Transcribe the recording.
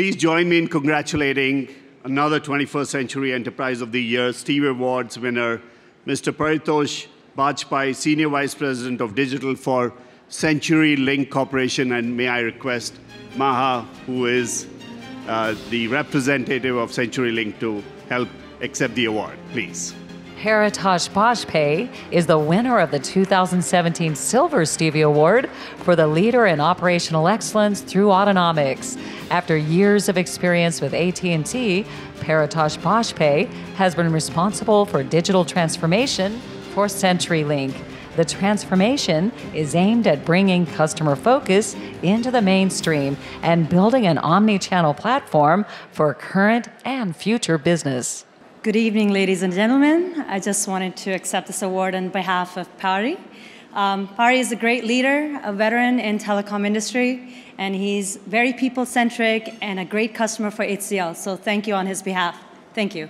please join me in congratulating another 21st Century Enterprise of the Year Stevie Awards winner, Mr. Paritosh Bajpai, Senior Vice President of Digital for CenturyLink Corporation. And may I request Maha, who is uh, the representative of CenturyLink, to help accept the award, please. Paritosh Bajpai is the winner of the 2017 Silver Stevie Award for the leader in operational excellence through autonomics. After years of experience with AT&T, Paritosh Bajpai has been responsible for digital transformation for CenturyLink. The transformation is aimed at bringing customer focus into the mainstream and building an omni channel platform for current and future business. Good evening, ladies and gentlemen. I just wanted to accept this award on behalf of Pari. Um, Pari is a great leader, a veteran in telecom industry, and he's very people-centric and a great customer for HCL. So thank you on his behalf. Thank you.